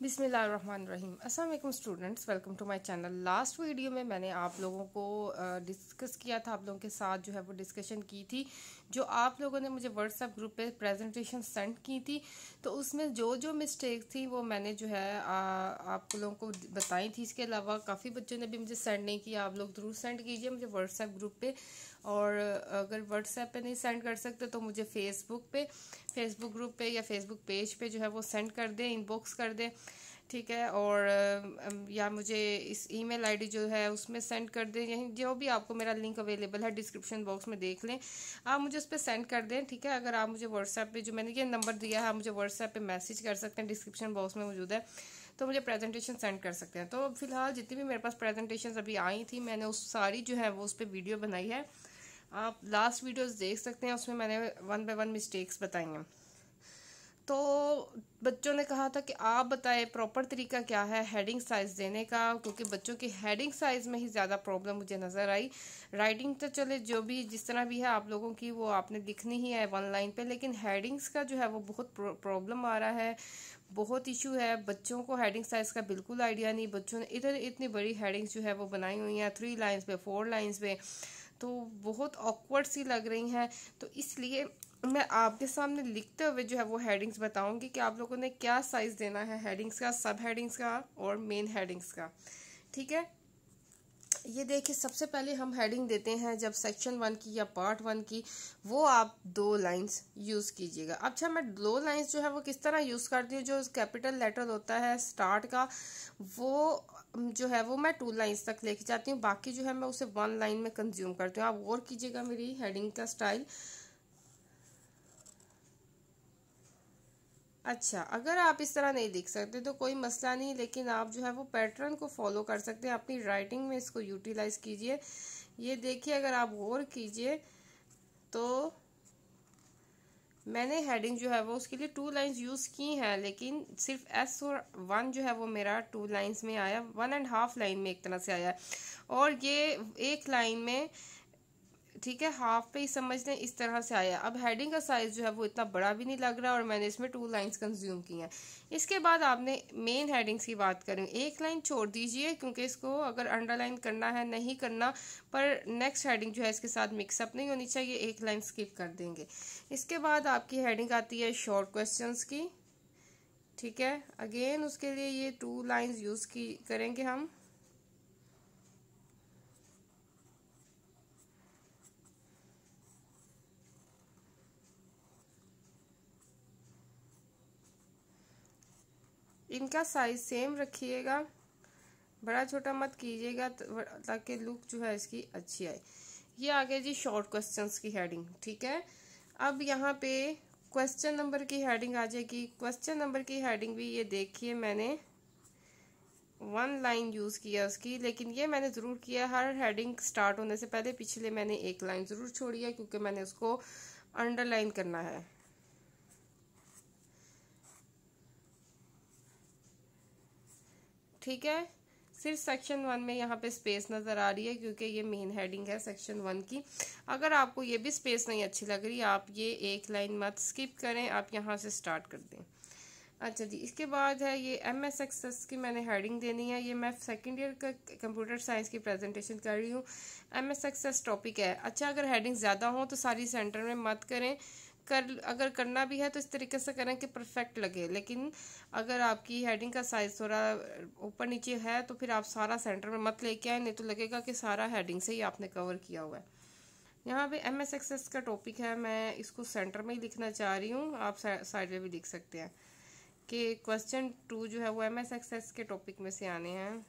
बिसमीम असल students welcome to my channel. Last video में मैंने आप लोगों को डिस्कस किया था आप लोगों के साथ जो है वो डिस्कशन की थी जो आप लोगों ने मुझे व्हाट्सएप ग्रुप पे प्रेजेंटेशन सेंड की थी। तो उसमें जो जो मिस्टेक थी वो मैंने जो है आ, आप लोगों को बताई थी। इसके अलावा काफ़ी बच्चों ने भी मुझे सेंड नहीं किया। आप लोग ज़रूर सेंड कीजिए मुझे व्हाट्सएप ग्रुप पे। और अगर व्हाट्सएप पे नहीं सेंड कर सकते तो मुझे फेसबुक पे फेसबुक ग्रुप पे या फेसबुक पेज पे जो है वो सेंड कर दें इनबॉक्स कर दें, ठीक है? और या मुझे इस ईमेल आईडी जो है उसमें सेंड कर दें, यहीं जो भी आपको मेरा लिंक अवेलेबल है डिस्क्रिप्शन बॉक्स में देख लें। आप मुझे उस पर सेंड कर दें, ठीक है? अगर आप मुझे व्हाट्सएप पे, जो मैंने ये नंबर दिया है, आप मुझे व्हाट्सएप पे मैसेज कर सकते हैं डिस्क्रिप्शन बॉक्स में मौजूद है तो मुझे प्रेजेंटेशन सेंड कर सकते हैं। तो फ़िलहाल जितनी भी मेरे पास प्रेजेंटेशन अभी आई थी, मैंने उस सारी जो है वो उस पर वीडियो बनाई है। आप लास्ट वीडियोस देख सकते हैं, उसमें मैंने वन बाय वन मिस्टेक्स बताई हैं। तो बच्चों ने कहा था कि आप बताएँ प्रॉपर तरीका क्या है हेडिंग साइज़ देने का, क्योंकि बच्चों की हेडिंग साइज़ में ही ज़्यादा प्रॉब्लम मुझे नज़र आई। राइटिंग तो चले, जो भी, जिस तरह भी है आप लोगों की, वो आपने लिखनी ही है वन लाइन पे, लेकिन हेडिंग्स का जो है वो बहुत प्रॉब्लम आ रहा है। बहुत इशू है, बच्चों को हेडिंग साइज़ का बिल्कुल आइडिया नहीं। बच्चों ने इधर इतनी बड़ी हेडिंग्स जो है वो बनाई हुई हैं थ्री लाइन्स पे फोर लाइन्स पे। तो बहुत ऑकवर्ड सी लग रही हैं। तो इसलिए मैं आपके सामने लिखते हुए जो है वो हेडिंग्स बताऊँगी कि आप लोगों ने क्या साइज़ देना है हेडिंग्स का सब हेडिंग्स का और मेन हेडिंग्स का। ठीक है? ये देखिए, सबसे पहले हम हेडिंग देते हैं जब सेक्शन वन की या पार्ट वन की, वो आप दो लाइंस यूज़ कीजिएगा। अच्छा मैं दो लाइंस जो है वो किस तरह यूज़ करती हूँ? जो कैपिटल लेटर होता है स्टार्ट का, वो जो है वो मैं टू लाइंस तक लेके जाती हूँ। बाकी जो है मैं उसे वन लाइन में कंज्यूम करती हूँ। आप गौर कीजिएगा मेरी हेडिंग का स्टाइल अच्छा अगर आप इस तरह नहीं लिख सकते तो कोई मसला नहीं, लेकिन आप जो है वो पैटर्न को फॉलो कर सकते हैं। अपनी राइटिंग में इसको यूटिलाइज कीजिए। ये देखिए, अगर आप गौर कीजिए तो मैंने हेडिंग जो है वो उसके लिए टू लाइंस यूज़ की हैं, लेकिन सिर्फ़ एस और वन जो है वो मेरा टू लाइंस में आया वन एंड हाफ़ लाइन में एक तरह से आया। और ये एक लाइन में ठीक है हाफ़ पे ही समझ लें, इस तरह से आया। अब हेडिंग का साइज़ जो है, वो इतना बड़ा भी नहीं लग रहा और मैंने इसमें टू लाइंस कंज्यूम की हैं। इसके बाद आपने मेन हेडिंग्स की बात करें। एक लाइन छोड़ दीजिए, क्योंकि इसको अगर अंडरलाइन करना है, नहीं करना, पर नेक्स्ट हेडिंग जो है, इसके साथ मिक्सअप नहीं होनी चाहिए, एक लाइन स्किप कर देंगे। इसके बाद आपकी हेडिंग आती है शॉर्ट क्वेश्चन की। ठीक है अगेन उसके लिए ये टू लाइन्स यूज़ की करेंगे हम। इनका साइज़ सेम रखिएगा। बड़ा छोटा मत कीजिएगा ताकि लुक जो है इसकी अच्छी आए। ये आ गया जी शॉर्ट क्वेश्चंस की हेडिंग ठीक है? अब यहाँ पे क्वेश्चन नंबर की हेडिंग आ जाएगी। क्वेश्चन नंबर की हेडिंग भी ये देखिए मैंने। वन लाइन यूज़ किया उसकी, लेकिन ये मैंने ज़रूर किया। हर हेडिंग स्टार्ट होने से पहले पिछले मैंने एक लाइन ज़रूर छोड़ी है, क्योंकि मैंने उसको अंडरलाइन करना है। ठीक है? सिर्फ़ सेक्शन वन में यहाँ पे स्पेस नज़र आ रही है क्योंकि ये मेन हेडिंग है सेक्शन वन की। अगर आपको ये भी स्पेस नहीं अच्छी लग रही, आप ये एक लाइन मत स्किप करें, आप यहाँ से स्टार्ट कर दें। अच्छा जी, इसके बाद है ये एम एस एक्सेस की मैंने हेडिंग देनी है। ये मैं सेकेंड ईयर का कंप्यूटर साइंस की प्रेजेंटेशन कर रही हूँ। एम एस एक्सेस टॉपिक है। अच्छा अगर हेडिंग ज़्यादा हो तो सारी सेंटर में मत करें। कर, अगर करना भी है तो इस तरीके से करें कि परफेक्ट लगे। लेकिन अगर आपकी हेडिंग का साइज़ थोड़ा ऊपर नीचे है तो फिर आप सारा सेंटर में मत लेके आए, नहीं तो लगेगा कि सारा हेडिंग से ही आपने कवर किया हुआ है। यहाँ पे एम एस एक्सेस का टॉपिक है, मैं इसको सेंटर में ही लिखना चाह रही हूँ, आप साइड में भी लिख सकते हैं। कि क्वेश्चन टू जो है वो एम एस एक्सेस के टॉपिक में से आने हैं।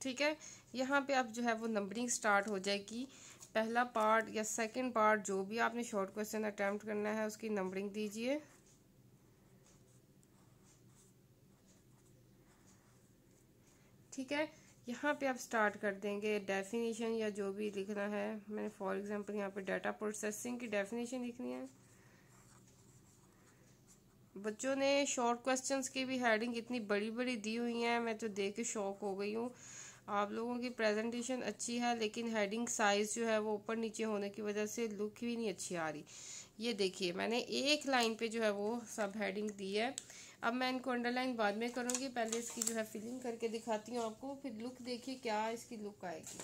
ठीक है? यहाँ पे अब जो है वो नंबरिंग स्टार्ट हो जाएगी। पहला पार्ट या सेकंड पार्ट जो भी आपने शॉर्ट क्वेश्चन अटेम्प्ट करना है, उसकी नंबरिंग दीजिए। ठीक है? यहाँ पे आप स्टार्ट कर देंगे डेफिनेशन या जो भी लिखना है। मैंने फॉर एग्जांपल यहाँ पे डाटा प्रोसेसिंग की डेफिनेशन लिखनी है। बच्चों ने शॉर्ट क्वेश्चंस की भी हेडिंग इतनी बड़ी बड़ी दी हुई हैं, मैं तो देख के शौक हो गई हूँ। आप लोगों की प्रेजेंटेशन अच्छी है, लेकिन हेडिंग साइज़ जो है वो ऊपर नीचे होने की वजह से लुक भी नहीं अच्छी आ रही। ये देखिए, मैंने एक लाइन पे जो है वो सब हेडिंग दी है। अब मैं इनको अंडरलाइन बाद में करूँगी। पहले इसकी जो है फिलिंग करके दिखाती हूँ आपको, फिर लुक देखिए क्या इसकी लुक आएगी।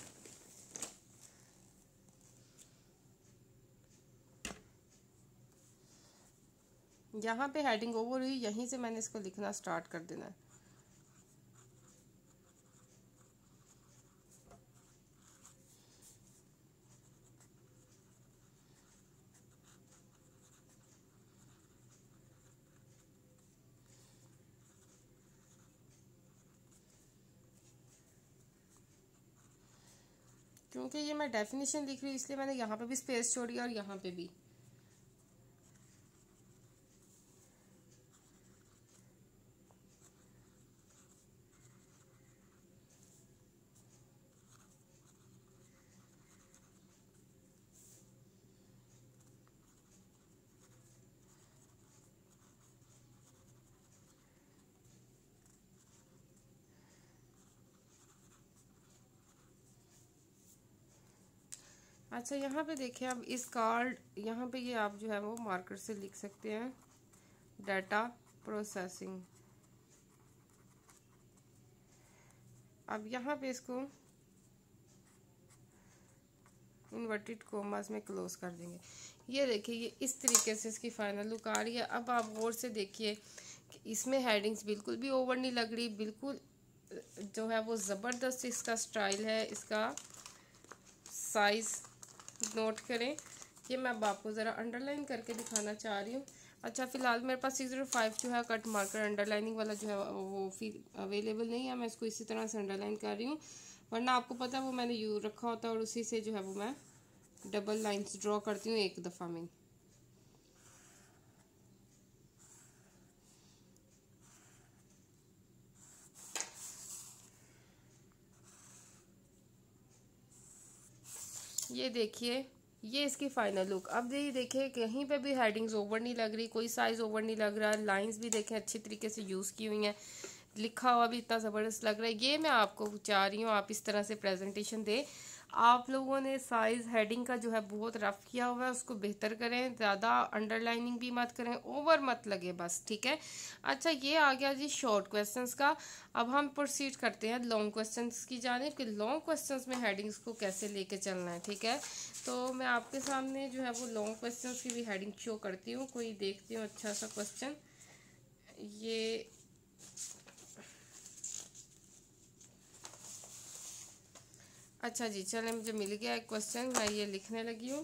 यहाँ पे हेडिंग ओवर हुई, यहीं से मैंने इसको लिखना स्टार्ट कर देना है। क्योंकि ये मैं डेफिनेशन लिख रही हूँ, इसलिए मैंने यहाँ पे भी स्पेस छोड़ी और यहाँ पे भी। अच्छा यहाँ पे देखिए, अब इस कार्ड यहाँ पे ये आप जो है वो मार्कर से लिख सकते हैं। डाटा प्रोसेसिंग अब यहाँ पे इसको इन्वर्टेड कोमास में क्लोज कर देंगे। ये देखिए, ये इस तरीके से इसकी फाइनल लुक आ रही है। अब आप गौर से देखिए इसमें हेडिंग्स बिल्कुल भी ओवर नहीं लग रही, बिल्कुल, जो है वो ज़बरदस्त इसका स्टाइल है, इसका साइज़ नोट करें ये मैं अब आपको ज़रा अंडरलाइन करके दिखाना चाह रही हूँ। अच्छा फ़िलहाल मेरे पास सिक्स ज़ीरो फाइव जो है कट मार्कर अंडरलाइनिंग वाला जो है, वो फिर अवेलेबल नहीं है। मैं इसको इसी तरह से अंडरलाइन कर रही हूँ। वरना आपको पता है, वो मैंने यू रखा होता है और उसी से जो है, वो मैं डबल लाइन्स ड्रॉ करती हूँ एक दफ़ा में। ये देखिए, ये इसकी फाइनल लुक अब ये देखिए, कहीं पे भी हेडिंग्स ओवर नहीं लग रही, कोई साइज़ ओवर नहीं लग रहा लाइंस भी देखें अच्छी तरीके से यूज़ की हुई हैं। लिखा हुआ भी इतना ज़बरदस्त लग रहा है। ये मैं आपको चाह रही हूँ, आप इस तरह से प्रेजेंटेशन दें। आप लोगों ने साइज़ हेडिंग का जो है बहुत रफ किया हुआ है, उसको बेहतर करें, ज़्यादा अंडरलाइनिंग भी मत करें ओवर मत लगे बस, ठीक है? अच्छा ये आ गया जी शॉर्ट क्वेश्चंस का। अब हम प्रोसीड करते हैं लॉन्ग क्वेश्चंस की जाने कि लॉन्ग क्वेश्चंस में हेडिंग्स को कैसे लेके चलना है, ठीक है? तो मैं आपके सामने जो है वो लॉन्ग क्वेश्चन की भी हेडिंग शो करती हूँ, कोई देखती हूँ अच्छा सा क्वेश्चन ये अच्छा जी, चले मुझे मिल गया एक क्वेश्चन मैं ये लिखने लगी हूँ।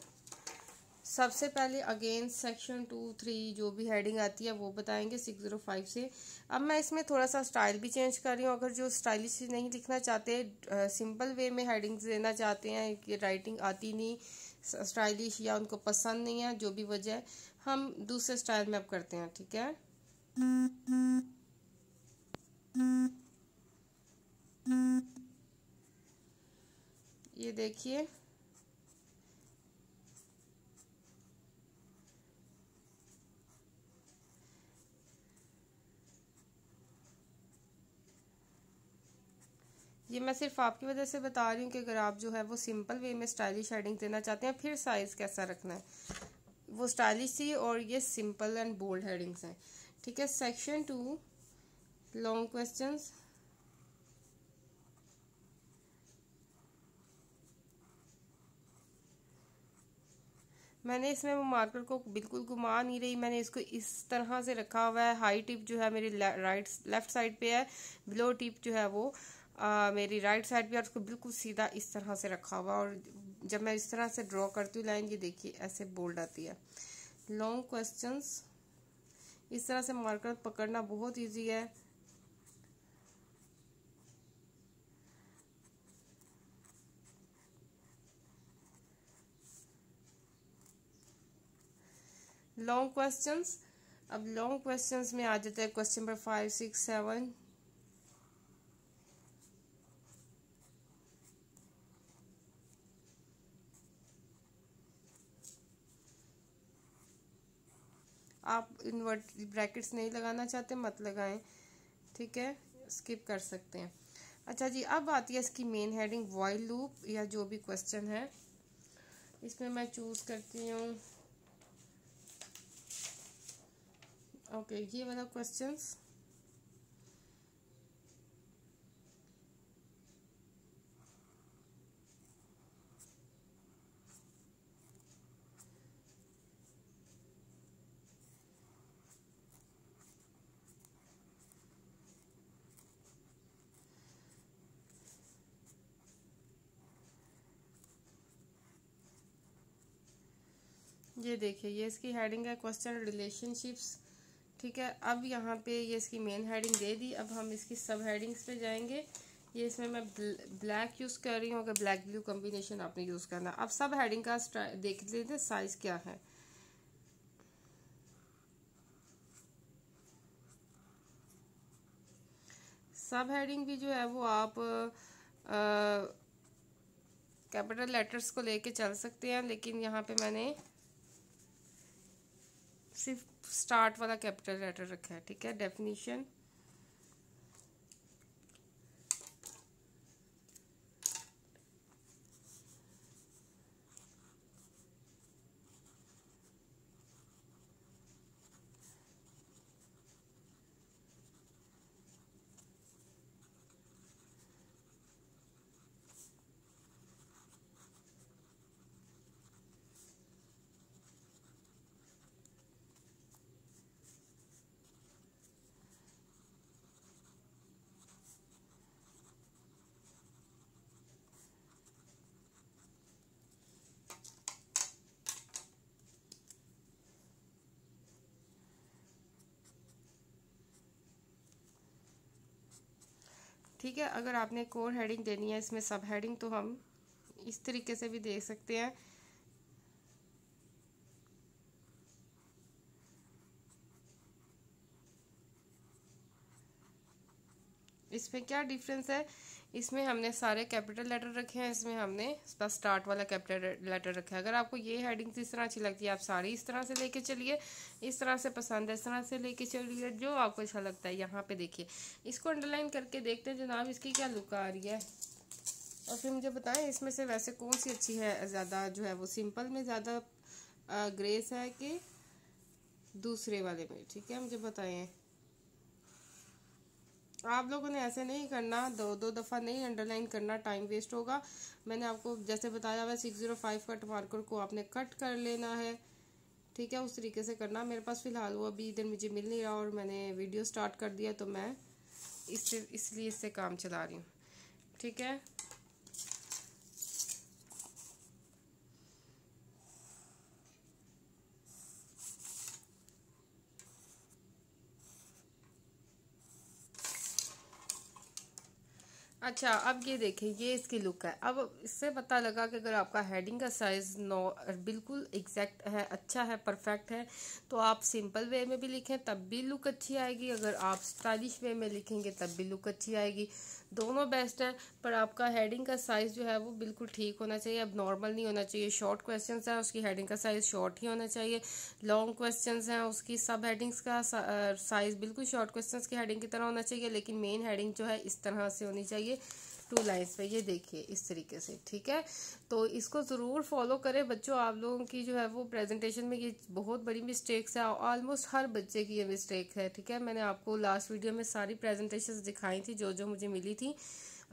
सबसे पहले अगेन सेक्शन टू थ्री जो भी हेडिंग आती है, वो बताएँगे सिक्स ज़ीरो फाइव से। अब मैं इसमें थोड़ा सा स्टाइल भी चेंज कर रही हूँ। अगर जो स्टाइलिश नहीं लिखना चाहते सिंपल वे में हेडिंग्स देना चाहते हैं, कि राइटिंग आती नहीं स्टाइलिश या उनको पसंद नहीं है, जो भी वजह है हम दूसरे स्टाइल में अब करते हैं, ठीक है? ये देखिए। ये मैं सिर्फ़ आपकी वजह से बता रही हूँ कि अगर आप जो है वो सिंपल वे में स्टाइलिश शेडिंग देना चाहते हैं, फिर साइज़ कैसा रखना है? वो स्टाइलिश थी और ये सिंपल एंड बोल्ड हेडिंग्स हैं। ठीक है, सेक्शन टू, लॉन्ग क्वेश्चंस। मैंने इसमें वो मार्कर को बिल्कुल घुमा नहीं रही मैंने इसको इस तरह से रखा हुआ है। हाई टिप जो है मेरी राइट लेफ़्ट साइड पे है बिलो टिप जो है वो आ, मेरी राइट साइड पे और उसको बिल्कुल सीधा इस तरह से रखा हुआ और जब मैं इस तरह से ड्रॉ करती हूँ लाइन ये देखिए ऐसे बोल्ड आती है। लॉन्ग क्वेश्चंस इस तरह से मार्कर पकड़ना बहुत ईजी है। लॉन्ग क्वेश्चंस अब लॉन्ग क्वेश्चंस में आ जाता है question number five six seven आप इन्वर्ट ब्रैकेट्स नहीं लगाना चाहते, मत लगाएँ, ठीक है? स्किप कर सकते हैं। अच्छा जी, अब आती है इसकी मेन हेडिंग वॉइल लूप या जो भी क्वेश्चन है। इसमें मैं चूज़ करती हूँ। ओके ये वाला क्वेश्चंस ये देखिए ये इसकी हेडिंग है क्वेश्चन रिलेशनशिप्स ठीक है, अब यहाँ पे ये इसकी मेन हेडिंग दे दी। अब हम इसकी सब हेडिंग्स पे जाएँगे। ये इसमें मैं ब्लैक यूज़ कर रही हूँ, अगर ब्लैक ब्लू कॉम्बिनेशन आपने यूज़ करना अब सब हेडिंग का देख लेते साइज़ क्या है। सब हेडिंग भी जो है वो आप कैपिटल लेटर्स को लेके चल सकते हैं, लेकिन यहाँ पे मैंने सिर्फ़ स्टार्ट वाला कैपिटल लेटर रखा है ठीक है? डेफिनेशन ठीक है, अगर आपने कोर हेडिंग देनी है, इसमें सब हेडिंग तो हम इस तरीके से भी दे सकते हैं। इसमें क्या डिफरेंस है? इसमें हमने सारे कैपिटल लेटर रखे हैं, इसमें हमने इसका स्टार्ट वाला कैपिटल लेटर रखा है। अगर आपको ये हेडिंग इस तरह अच्छी लगती है, आप सारी इस तरह से लेके चलिए, इस तरह से पसंद है, इस तरह से लेके चलिए, जो आपको अच्छा लगता है, यहाँ पे देखिए। इसको अंडरलाइन करके देखते हैं, जनाब, इसकी क्या लुक आ रही है? और फिर मुझे बताएँ, इसमें से वैसे कौन सी अच्छी है, ज़्यादा जो है वो सिंपल में ज़्यादा ग्रेस है कि दूसरे वाले में? ठीक है, मुझे बताएँ। आप लोगों ने ऐसे नहीं करना, दो दो दफ़ा नहीं अंडरलाइन करना टाइम वेस्ट होगा। मैंने आपको जैसे बताया हुआ six zero five cut marker को आपने कट कर लेना है। ठीक है, उस तरीके से करना। मेरे पास फ़िलहाल वो अभी इधर मुझे मिल नहीं रहा और मैंने वीडियो स्टार्ट कर दिया तो मैं इससे इसलिए इससे काम चला रही हूँ। ठीक है? अच्छा अब ये देखें, ये इसकी लुक है। अब इससे पता लगा कि अगर आपका हेडिंग का साइज़ नो, बिल्कुल एग्जैक्ट है अच्छा है परफेक्ट है तो आप सिंपल वे में भी लिखें, तब भी लुक अच्छी आएगी। अगर आप स्टाइलिश वे में लिखेंगे, तब भी लुक अच्छी आएगी। दोनों बेस्ट है, पर आपका हेडिंग का साइज़ जो है वो बिल्कुल ठीक होना चाहिए। अब नॉर्मल नहीं होना चाहिए। शॉर्ट क्वेश्चन है, उसकी हेडिंग का साइज़ शॉर्ट ही होना चाहिए। लॉन्ग क्वेश्चन हैं, उसकी सब हेडिंग्स का साइज़ बिल्कुल शॉर्ट क्वेश्चन की हेडिंग की तरह होना चाहिए, लेकिन मेन हेडिंग जो है इस तरह से होनी चाहिए। टू लाइन्स पे, ये देखिए, इस तरीके से, ठीक है? तो इसको ज़रूर फॉलो करें। बच्चों, आप लोगों की जो है वो प्रेजेंटेशन में ये बहुत बड़ी मिस्टेक्स है, ऑलमोस्ट हर बच्चे की ये मिस्टेक है, ठीक है? मैंने आपको लास्ट वीडियो में सारी प्रेजेंटेशन दिखाई थी जो जो मुझे मिली थी।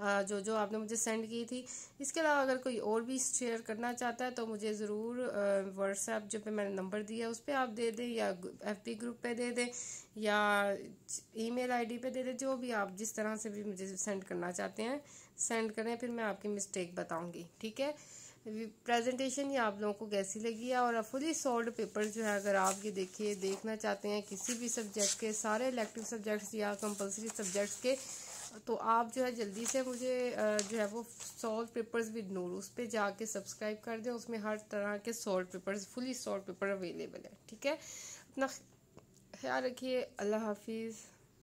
जो जो आपने मुझे सेंड की थी। इसके अलावा अगर कोई और भी शेयर करना चाहता है तो मुझे ज़रूर व्हाट्सएप जो पे मैंने नंबर दिया उस पर आप दे दें, या एफपी ग्रुप पे दे दें, या ईमेल आईडी पे दे दें, जो भी आप जिस तरह से भी मुझे सेंड करना चाहते हैं सेंड करें, फिर मैं आपकी मिस्टेक बताऊँगी, ठीक है? प्रेजेंटेशन ये आप लोगों को कैसी लगी है? और फुली सॉल्ड पेपर जो है, अगर आप ये देखिए, देखना चाहते हैं किसी भी सब्जेक्ट के, सारे इलेक्टिव सब्जेक्ट्स या कंपलसरी सब्जेक्ट्स के तो आप जो है जल्दी से मुझे जो है वो सॉल्व पेपर्स विद नूर उस पर जाके सब्सक्राइब कर दें। उसमें हर तरह के solve papers fully solve paper available है, ठीक है? अपना ख्याल रखिए। अल्लाह हाफिज़।